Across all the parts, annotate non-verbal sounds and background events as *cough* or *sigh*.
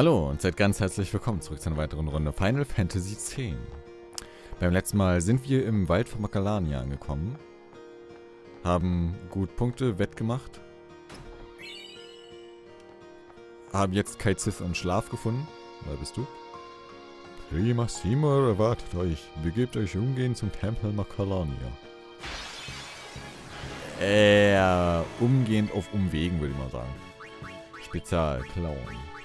Hallo und seid ganz herzlich willkommen zurück zu einer weiteren Runde Final Fantasy X. Beim letzten Mal sind wir im Wald von Makalania angekommen, haben gut Punkte wettgemacht, haben jetzt Kai Sith und Schlaf gefunden. Wer bist du? Prima Seymour erwartet euch. Begebt euch umgehend zum Tempel Makalania. Äh, umgehend auf Umwegen, würde ich mal sagen. Spezial, Clown.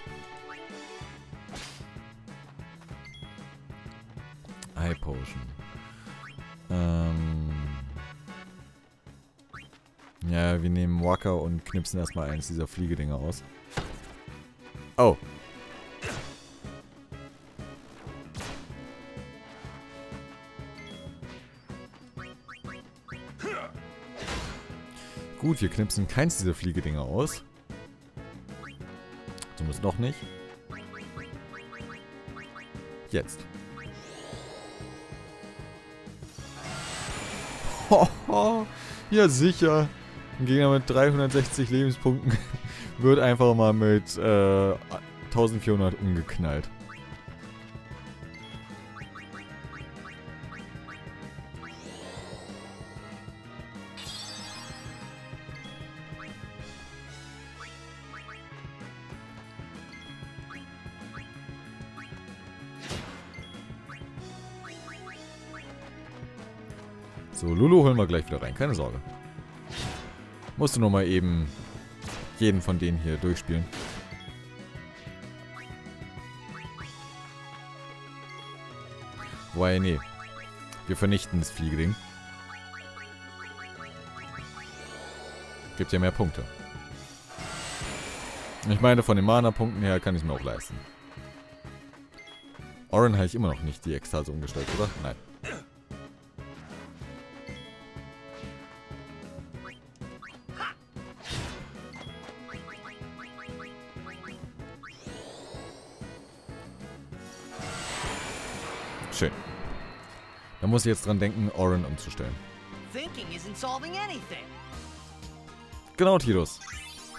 High Potion. Ähm. Ja, wir nehmen Walker und knipsen erstmal eins dieser Fliegedinger aus. Oh. Gut, wir knipsen keins dieser Fliegedinger aus. Zumindest noch nicht. Jetzt. *laughs* ja sicher. Ein Gegner mit 360 Lebenspunkten *laughs* wird einfach mal mit äh, 1400 umgeknallt. Holen wir gleich wieder rein, keine Sorge. Musst du nur mal eben jeden von denen hier durchspielen. Wobei, nee. Wir vernichten das Fliegeding. Gibt ja mehr Punkte. Ich meine, von den Mana-Punkten her kann ich es mir auch leisten. Oren habe ich immer noch nicht die Ekstase umgestellt, oder? Nein. Muss jetzt dran denken, Oren umzustellen. Genau, Tidus.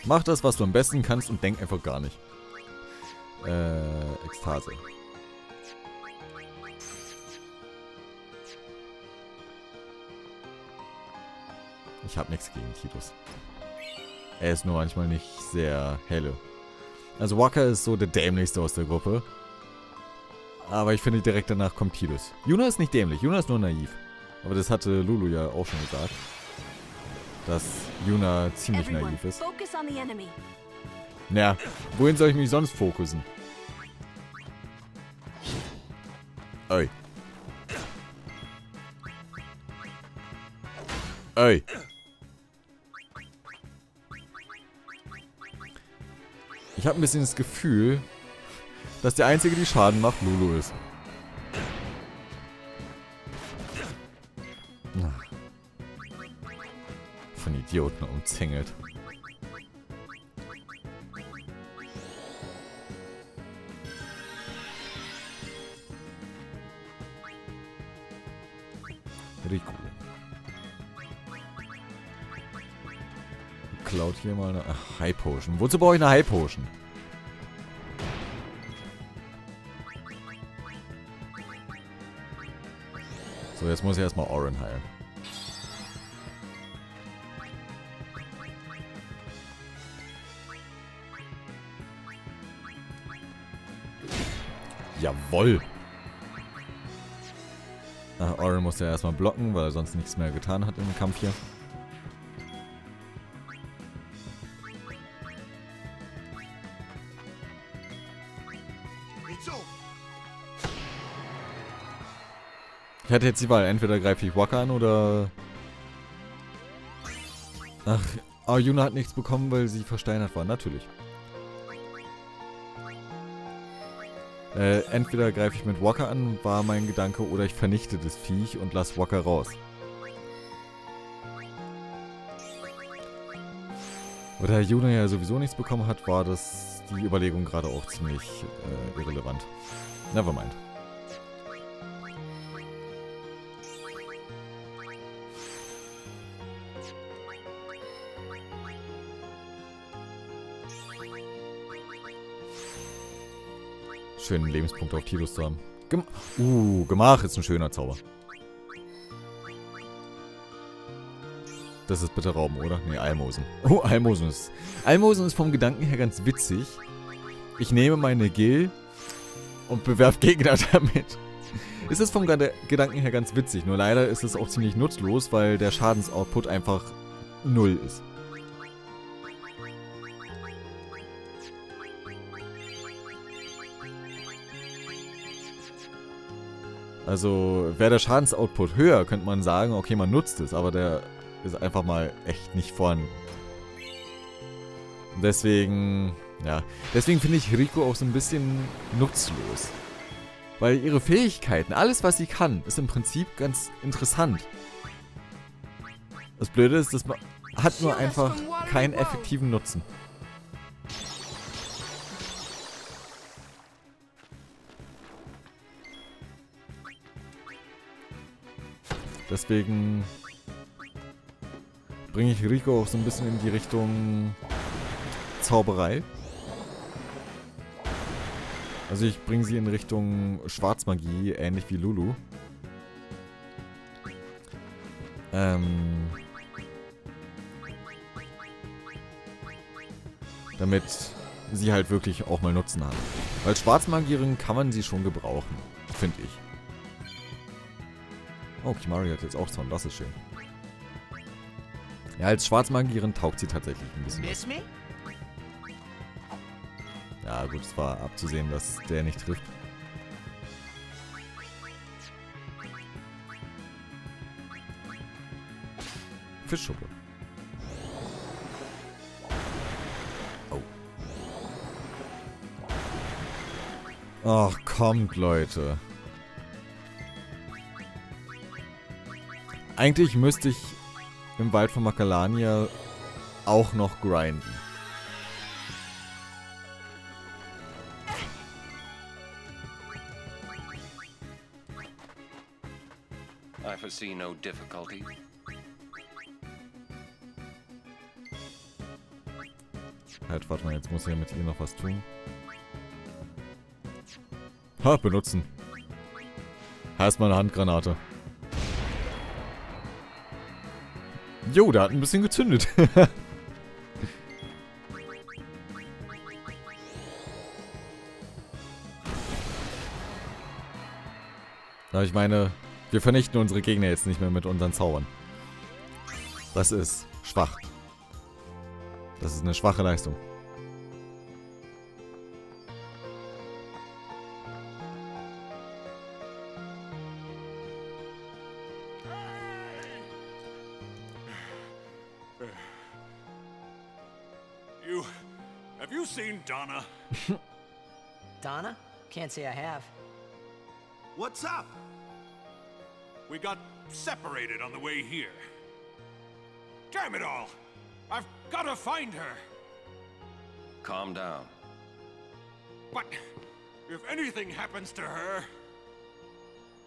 Mach das, was du am besten kannst und denk einfach gar nicht. Äh, Ekstase. Ich hab nichts gegen Tidus. Er ist nur manchmal nicht sehr helle. Also Walker ist so der dämlichste aus der Gruppe. Aber ich finde, direkt danach kommt Tidus. Yuna ist nicht dämlich, Yuna ist nur naiv. Aber das hatte Lulu ja auch schon gesagt. Dass Yuna ziemlich Everyone, naiv ist. Naja, wohin soll ich mich sonst fokussen? Ey. Ey. Ich habe ein bisschen das Gefühl, dass der Einzige, die Schaden macht, Lulu ist. Von Idioten umzingelt. Riku. Klaut hier mal eine High Potion. Wozu brauche ich eine High Potion? Jetzt muss ich erstmal Oren heilen. Jawoll! Ah, Oren muss ja erstmal blocken, weil er sonst nichts mehr getan hat im Kampf hier. Ich hatte jetzt die Wahl, entweder greife ich Waka an oder... Ach, oh, Yuna hat nichts bekommen, weil sie versteinert war, natürlich. Äh, entweder greife ich mit Waka an, war mein Gedanke, oder ich vernichte das Viech und lass Waka raus. Aber da Yuna ja sowieso nichts bekommen hat, war das die Überlegung gerade auch ziemlich äh, irrelevant. Nevermind. Schönen Lebenspunkt auf Tidus zu haben. Gem uh, Gemach ist ein schöner Zauber. Das ist bitte Rauben, oder? Ne, Almosen. *laughs* Oh, Almosen ist... Almosen ist vom Gedanken her ganz witzig. Ich nehme meine Gil und bewerfe Gegner *laughs* damit. Es ist vom Gedanken her ganz witzig, nur leider ist es auch ziemlich nutzlos, weil der Schadensoutput einfach null ist. Also wäre der Schadensoutput höher, könnte man sagen, okay, man nutzt es, aber der ist einfach mal echt nicht vorhanden. deswegen, ja, deswegen finde ich Rico auch so ein bisschen nutzlos. Weil ihre Fähigkeiten, alles was sie kann, ist im Prinzip ganz interessant. Das Blöde ist, dass man hat nur einfach keinen effektiven Nutzen. Deswegen bringe ich Rico auch so ein bisschen in die Richtung Zauberei. Also ich bringe sie in Richtung Schwarzmagie, ähnlich wie Lulu. Ähm... Damit sie halt wirklich auch mal Nutzen haben. Weil Schwarzmagierin kann man sie schon gebrauchen, finde ich. Oh, Kimari hat jetzt auch Zorn, das ist schön. Ja, als Schwarzmagierin taugt sie tatsächlich ein bisschen. Was. Ja, gut, es war abzusehen, dass der nicht trifft. Fischschuppe. Oh. Ach, kommt, Leute. Eigentlich müsste ich im Wald von Makalania auch noch grinden. I foresee no difficulty. Halt, warte mal, jetzt muss ich ja mit ihr noch was tun. Ha, benutzen. Erstmal eine Handgranate. Jo, der hat ein bisschen gezündet. *laughs* Aber ich meine, wir vernichten unsere Gegner jetzt nicht mehr mit unseren Zaubern. Das ist schwach. Das ist eine schwache Leistung. You... Have you seen Donna? *laughs* Donna? Can't say I have. What's up? We got separated on the way here. Damn it all! I've gotta find her! Calm down. But if anything happens to her...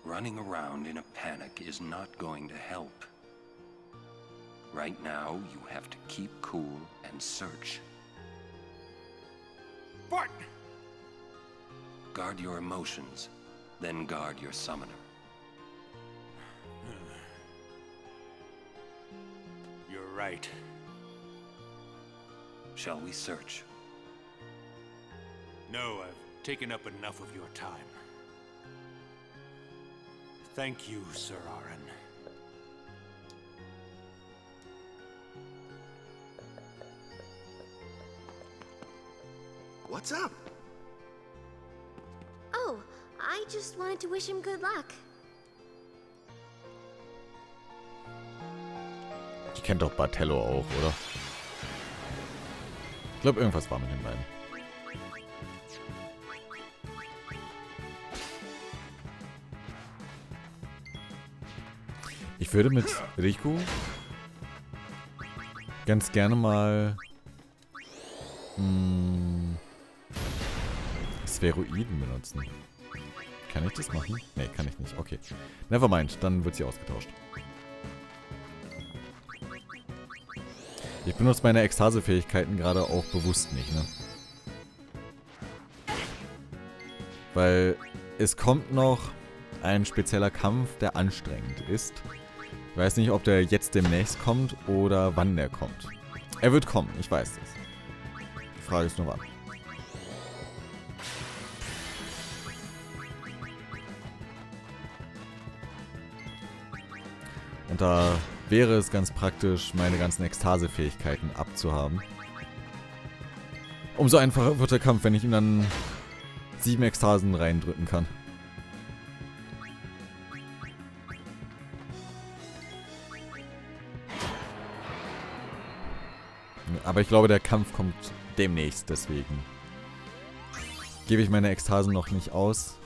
Running around in a panic is not going to help. Right now, you have to keep cool and search. But... Guard your emotions, then guard your summoner. *sighs* You're right. Shall we search? No, I've taken up enough of your time. Thank you, Sir Aaron. What's up? Oh, I just wanted to wish him good luck. Die kennt doch Bartello auch, oder? Ich glaube, irgendwas war mit den beiden. Ich würde mit Riku ganz gerne mal mh, hm, Spheroiden benutzen. Kann ich das machen? Ne, kann ich nicht. Okay. Nevermind, dann wird sie ausgetauscht. Ich benutze meine Ekstase-Fähigkeiten gerade auch bewusst nicht, ne? Weil es kommt noch ein spezieller Kampf, der anstrengend ist. Ich weiß nicht, ob der jetzt demnächst kommt oder wann der kommt. Er wird kommen, ich weiß das. Die Frage ist nur wann. Da wäre es ganz praktisch, meine ganzen Ekstase-Fähigkeiten abzuhaben. Umso einfacher wird der Kampf, wenn ich ihm dann sieben Ekstasen reindrücken kann. Aber ich glaube, der Kampf kommt demnächst, deswegen gebe ich meine Ekstasen noch nicht aus,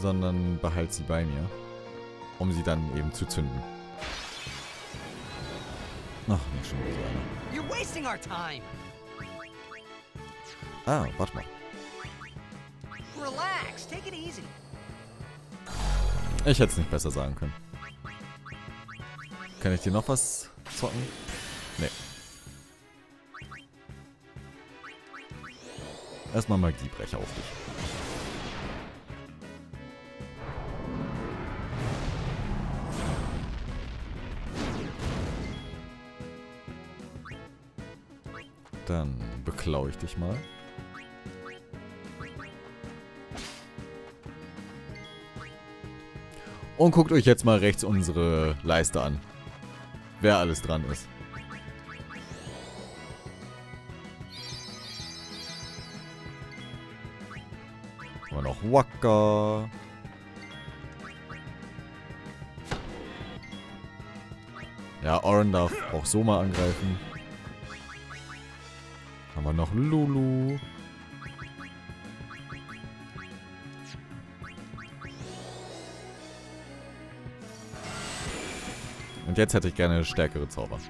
sondern behalte sie bei mir, um sie dann eben zu zünden. Ach, nicht schon wieder so einer. You're wasting our time. Ah, warte mal. Relax, take it easy. Ich hätte es nicht besser sagen können. Kann ich dir noch was zocken? Nee. Erstmal Magiebrecher auf dich. Dann beklau ich dich mal. Und guckt euch jetzt mal rechts unsere Leiste an. Wer alles dran ist. Wir noch Waka. Ja, Oren darf auch so mal angreifen. Noch Lulu. Und jetzt hätte ich gerne stärkere Zauber.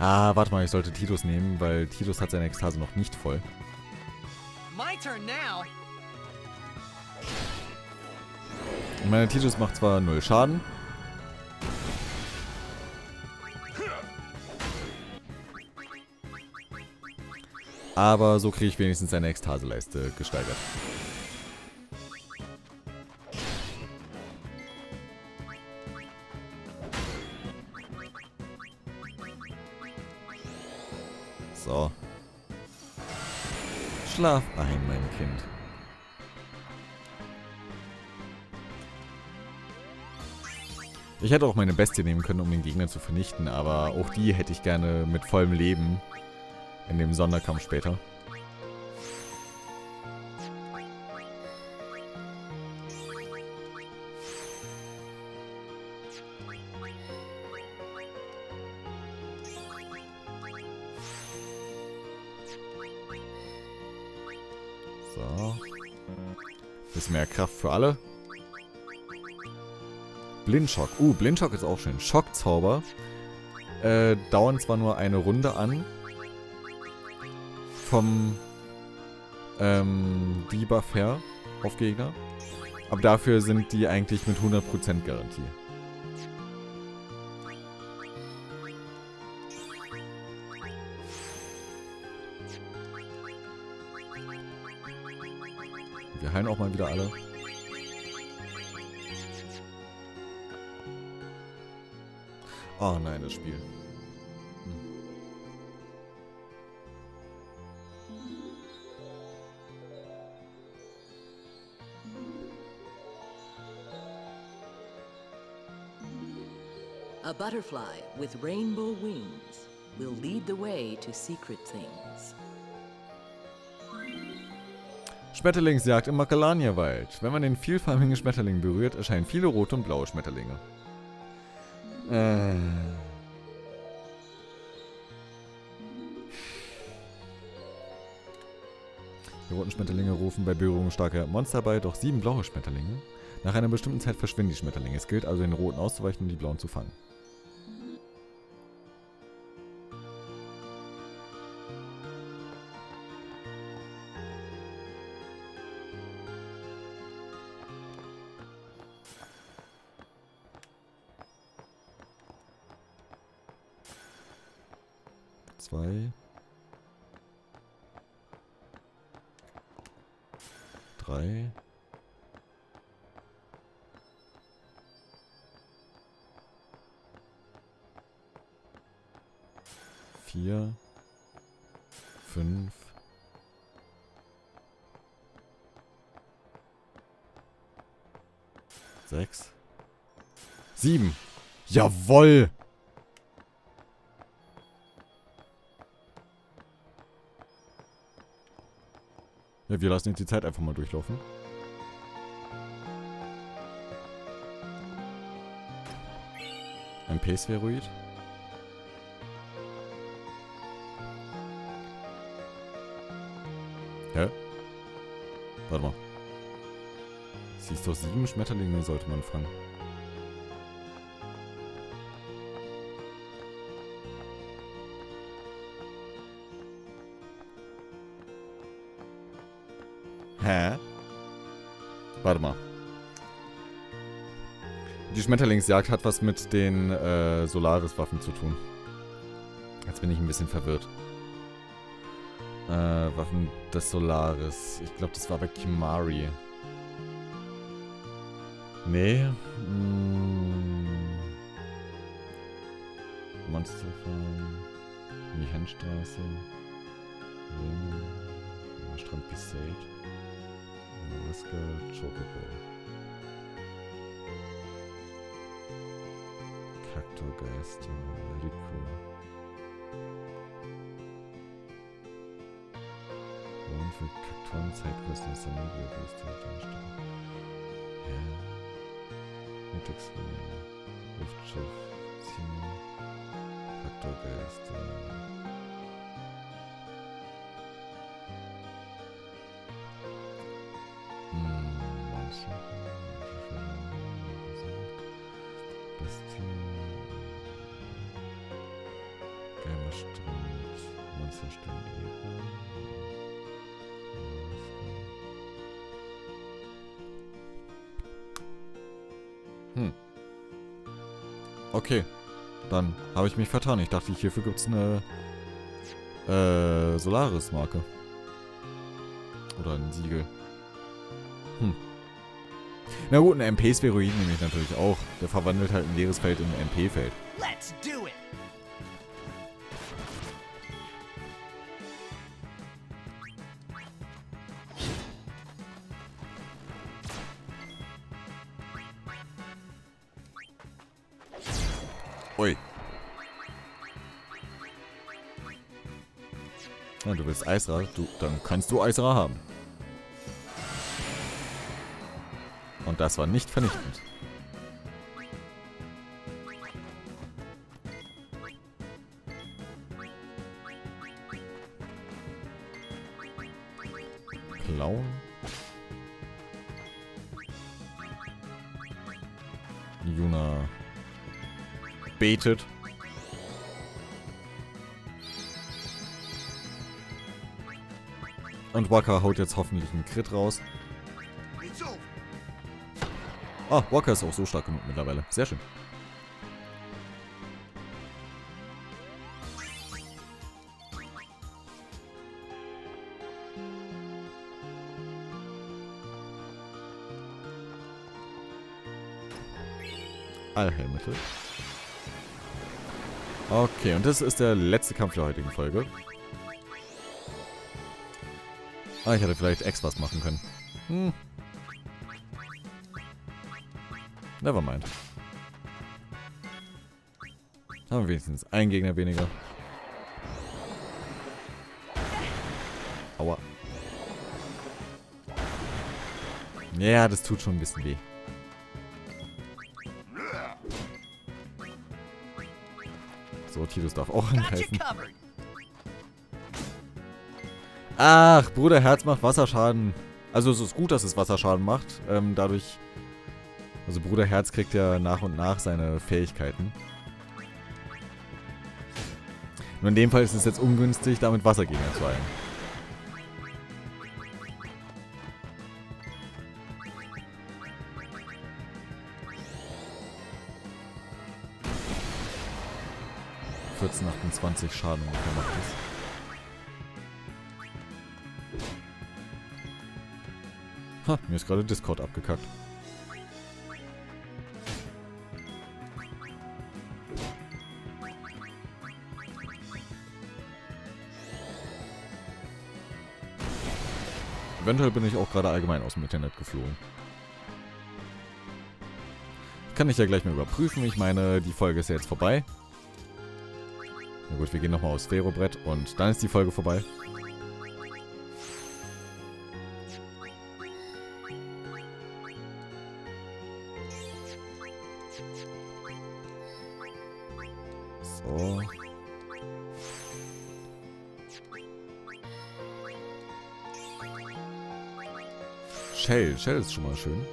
Ah, warte mal, ich sollte Titus nehmen, weil Titus hat seine Ekstase noch nicht voll. My turn now. Ich meine, Titus macht zwar null Schaden. Aber so kriege ich wenigstens seine Ekstase-Leiste gesteigert. So. Schlaf ein, mein Kind. Ich hätte auch meine Bestie nehmen können, um den Gegner zu vernichten, aber auch die hätte ich gerne mit vollem Leben in dem Sonderkampf später. So. Bisschen mehr Kraft für alle. Blindschock. Uh, Blindschock ist auch schön. Schockzauber. Äh, dauern zwar nur eine Runde an. Vom ähm, Debuff her auf Gegner. Aber dafür sind die eigentlich mit 100% Garantie. Wir heilen auch mal wieder alle. Oh nein, das Spiel. A butterfly with rainbow wings will lead the way to secret things. Schmetterlingsjagd im Macalania-Wald. Wenn man den vielfarbigen Schmetterling berührt, erscheinen viele rote und blaue Schmetterlinge. Äh. Die roten Schmetterlinge rufen bei Berührung starke Monster bei, doch sieben blaue Schmetterlinge. Nach einer bestimmten Zeit verschwinden die Schmetterlinge. Es gilt also, den roten auszuweichen und die blauen zu fangen. Zwei. Drei. Vier. Fünf. Sechs. Sieben. Jawoll! Ja, wir lassen jetzt die Zeit einfach mal durchlaufen. Ein P-Spheroid. Hä? Warte mal. Siehst du, sieben Schmetterlinge sollte man fangen. Hä? Warte mal. Die Schmetterlingsjagd hat was mit den äh, Solaris-Waffen zu tun. Jetzt bin ich ein bisschen verwirrt. Äh, Waffen des Solaris. Ich glaube, das war bei Kimari. Nee. Mm. Monsterfarm. Mihenstraße. Lehmann. Strand Bisade. Alaska Chocobo. Kaktorgeist, Rico. Warum für Kaktoren Zeitkosten ist der Nebelwüste darstellen? Ja. Mittagsfeuer. Luftschiff. Zimmer. Kaktorgeist. Hm, Geheimer Strand. Monsterstrand Ebene. Hm. Okay. Dann habe ich mich vertan. Ich dachte, hierfür gibt es eine äh, Solaris-Marke. Oder ein Siegel. Hm. Na gut, ein MP-Spheroid nehme ich natürlich auch. Der verwandelt halt ein leeres Feld in ein MP-Feld. Let's Eisra, du, dann kannst du Eisra haben. Und das war nicht vernichtend. Clown. Juna betet. Und Waka haut jetzt hoffentlich einen Crit raus. Ah, Walker ist auch so stark genug mittlerweile. Sehr schön. Allheilmittel. Okay, und das ist der letzte Kampf der heutigen Folge. Ah, ich hätte vielleicht Ex was machen können. Hm. Nevermind. Haben wir wenigstens einen Gegner weniger. Aua. Ja, das tut schon ein bisschen weh. So, Tidus darf auch angreifen. Ach, Bruder Herz macht Wasserschaden. Also es ist gut, dass es Wasserschaden macht. Ähm, dadurch... Also Bruder Herz kriegt ja nach und nach seine Fähigkeiten. Nur in dem Fall ist es jetzt ungünstig, damit Wassergegner zu heilen. ...14, 28 Schaden ungefähr macht das. Ha, mir ist gerade Discord abgekackt. Eventuell bin ich auch gerade allgemein aus dem Internet geflogen. Kann ich ja gleich mal überprüfen. Ich meine, die Folge ist ja jetzt vorbei. Na gut, wir gehen nochmal aufs Sphärobrett und dann ist die Folge vorbei. Shell. Shell ist schon mal schön.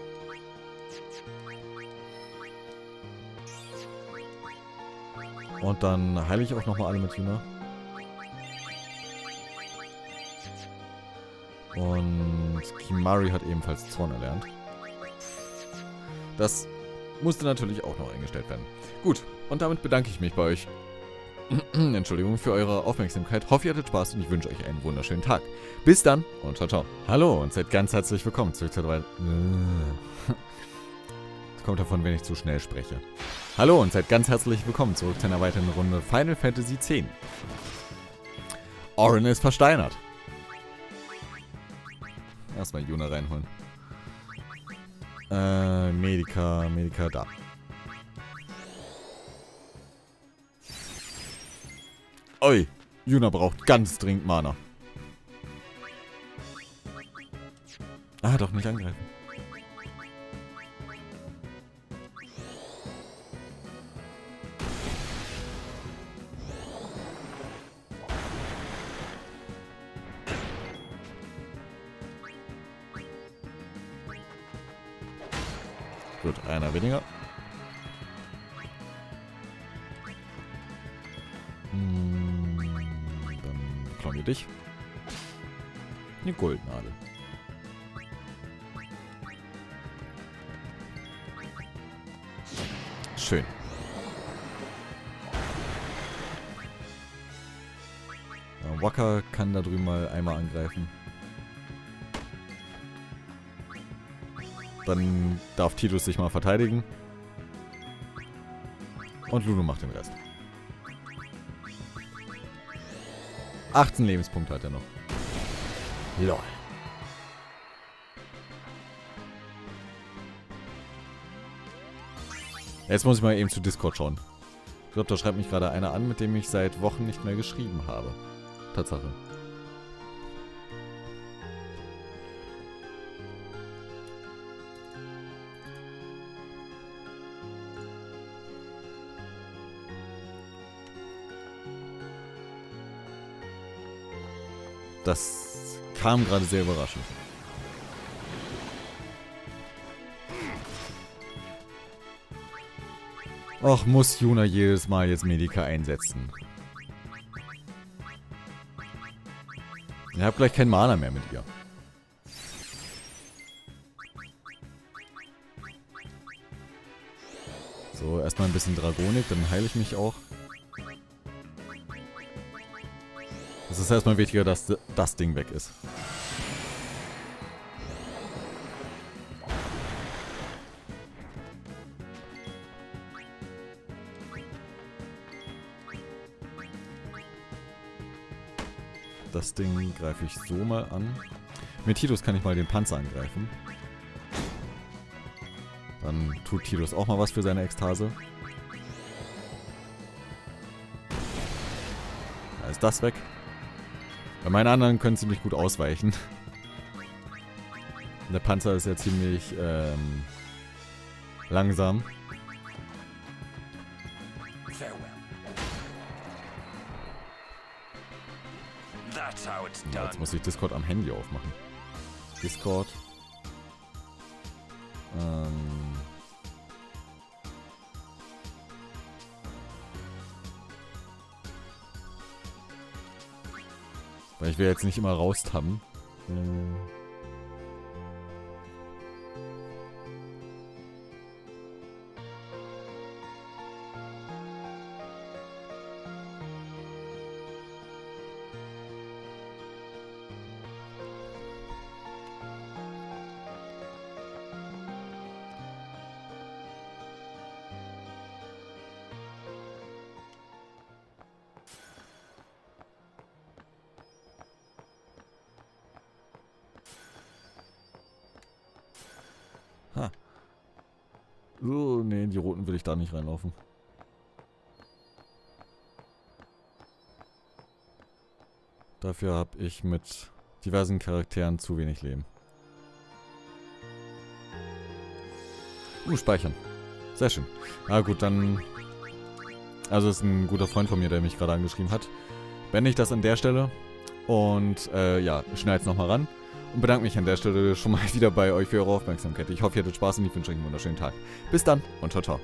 Und dann heile ich auch nochmal alle mit Juna. Und Kimari hat ebenfalls Zorn erlernt. Das musste natürlich auch noch eingestellt werden. Gut, und damit bedanke ich mich bei euch. *clears throat* Entschuldigung für eure Aufmerksamkeit. Hoffe, ihr hattet Spaß und ich wünsche euch einen wunderschönen Tag. Bis dann und ciao, ciao. Hallo und seid ganz herzlich willkommen zurück zur Welt. Das kommt davon, wenn ich zu schnell spreche. Hallo und seid ganz herzlich willkommen zurück zu einer weiteren Runde Final Fantasy X. Orin ist versteinert. Erstmal Juna reinholen. Äh, Medica, Medica, da. Oi, Juna braucht ganz dringend Mana. Ah, doch nicht angreifen. Gut, einer weniger. Hm, wir dich. Eine Goldnadel. Schön. Wacker kann da drüben mal einmal angreifen. Dann darf Titus sich mal verteidigen. Und Lulu macht den Rest. 18 Lebenspunkte hat er noch. Lol. Jetzt muss ich mal eben zu Discord schauen. Ich glaube, da schreibt mich gerade einer an, mit dem ich seit Wochen nicht mehr geschrieben habe. Tatsache. Das kam gerade sehr überraschend. Och, muss Juna jedes Mal jetzt Medica einsetzen. Ich hab gleich kein Mana mehr mit ihr. So, erstmal ein bisschen Dragonik, dann heile ich mich auch. Es ist erstmal wichtiger, dass das Ding weg ist. Das Ding greife ich so mal an. Mit Titus kann ich mal den Panzer angreifen. Dann tut Titus auch mal was für seine Ekstase. Da ist das weg. Bei meinen anderen können ziemlich gut ausweichen. *laughs* Der Panzer ist ja ziemlich ähm, langsam. Ja, jetzt muss ich Discord am Handy aufmachen. Discord. Ähm. Weil ich will jetzt nicht immer raustappen. Äh. Nicht reinlaufen. Dafür habe ich mit diversen Charakteren zu wenig Leben. Uh, speichern. Sehr schön. Na gut, dann... Also ist ein guter Freund von mir, der mich gerade angeschrieben hat. Beende ich das an der Stelle. Und äh, ja, schneide es nochmal ran. Und bedanke mich an der Stelle schon mal *laughs* wieder bei euch für eure Aufmerksamkeit. Ich hoffe, ihr hattet Spaß und ich wünsche euch einen wunderschönen Tag. Bis dann und ciao, ciao.